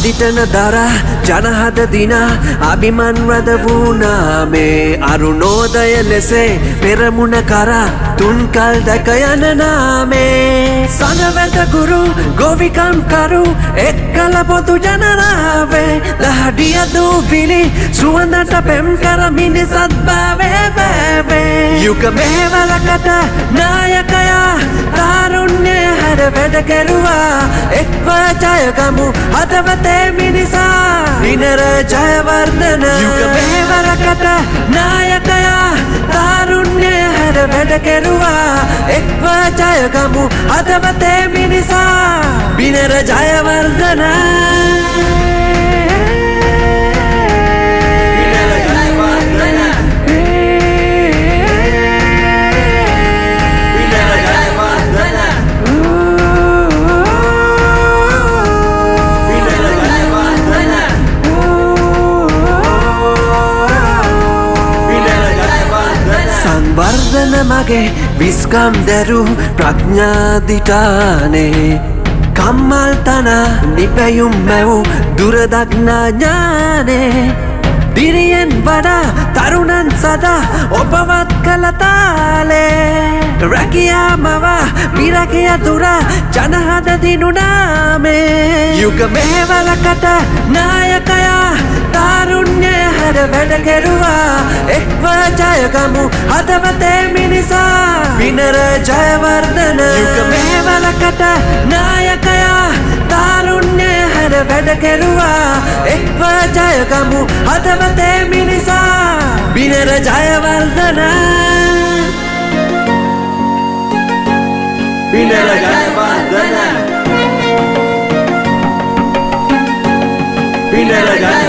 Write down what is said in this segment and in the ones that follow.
අදිටන දර ජනහද දින අභිමන්වද වූනාමේ අරුණෝදය ලෙසේ පෙරමුණ කර තුන්කල් දැක යන නාමේ. සඟවැටකුරු ගොවිකම් කරු එක්කල පොතු ජනනාවේ දහඩිය දූපිලි සුවඳට පෙම් කර මිනිසත් භාවේ බෑවේ. යුක මේවලකට නායකයා තාරුණ්‍ය හැර වැඩ කෙරුවා. එක්ව ජයගමු හදවතේ මිනිසා. නිනර ජයවර්ධන. යුක මේවලකට නායකයා. තාරුණ්‍ය හැර වැඩ කෙරුවා. එක්ව ජයගමු හදවතේ මිනිසා. බිනර ජයවර්ධන මගේ විස්කම් දැරු ප්‍රඥාදිටානේ කම්මල් තන නිපැයුම් මැව් දුරදක්නාඥානේ දිරියෙන් වඩා තරුණන් සදා ඔපවත් කළතාලේ රැකියා මවා මිරකිය තුර ජනහද දිනුනාමේ. යුග මේවලකට නායකයා තාරුණ්‍ය හැර වැඩ කෙරුවා. එක්ව ජයගමු හදවතේ මිනිසා පිනර ජයවර්ධන. යුග මේවලකට නායකයා තාරුණ්‍ය හැර වැඩ කෙරුවා. එක්ව ජයගමු හදවතේ මිනිසා. බිනර ජයවර්ධන. බිනර ජයවර්ධන. බිනර ජයවර්ධන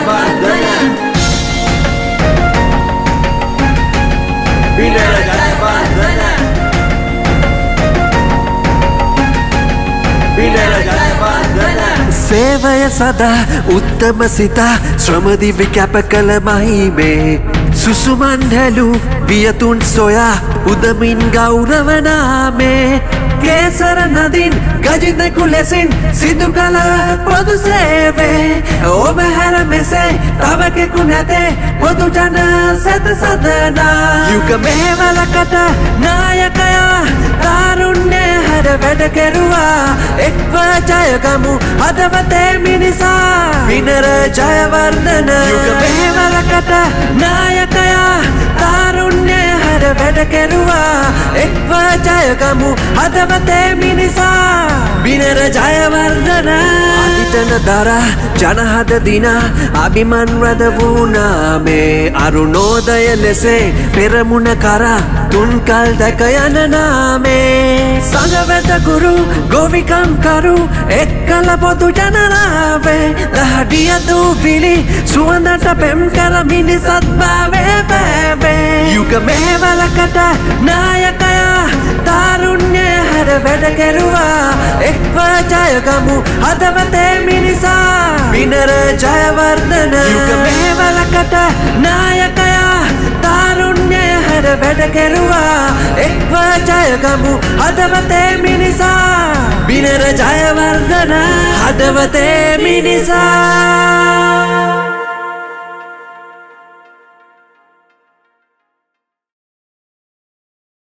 ජයවර්ධන සේවය සදා උත්තම සිතා ශ්‍රමදිවි කැප කළ මහිමේ සුසුමන් හැලු වියතුන් කේසර නදින් ගජිතෙකු ලෙසින් සිදු කළ පොදු සේවේ ඔබ හැර මෙසේ තවකෙකු නැතේ පොදු ජන සැත සදනා. යුග මේවලකට නායකයා තාරුණ්‍ය හැර වැඩ කෙරුවා. එක්ව ජයගමු හදවතේ මිනිසා. විනර ජයවර්ධන යුග මේවලකට නායකයා තාරුණ්‍ය හැර වැඩ කෙරුවා ජයගමු. හදවතේ මිනිසා. බිනර ජයවර්ධන. අදිටන දර ජනහද දින අභිමන්වද වූනාමේ අරුණෝදය ලෙසේ පෙරමුණ කර තුන්කල් දැක යන නාමේ. සඟවැටකුරු ගොවිකම් කරු එක්කල පොතු ජනනාවේ. දහඩිය දූපිලි සුවඳට පෙම් කර මිනිසත් භාවේ බෑවේ යුග මේවලකට නායකයා තාරුණ්‍ය හැර වැඩ කෙරුවා. එක්ව ජයගමු හදවතේ මිනිසා. බිනර ජයවර්ධන මේවලකට නායකයා. තාරුණ්‍ය හැර වැඩ කෙරුවා. එක්ව ජයගමු හදවතේ මිනිසා. බිනර ජයවර්ධන හදවතේ මිනිසා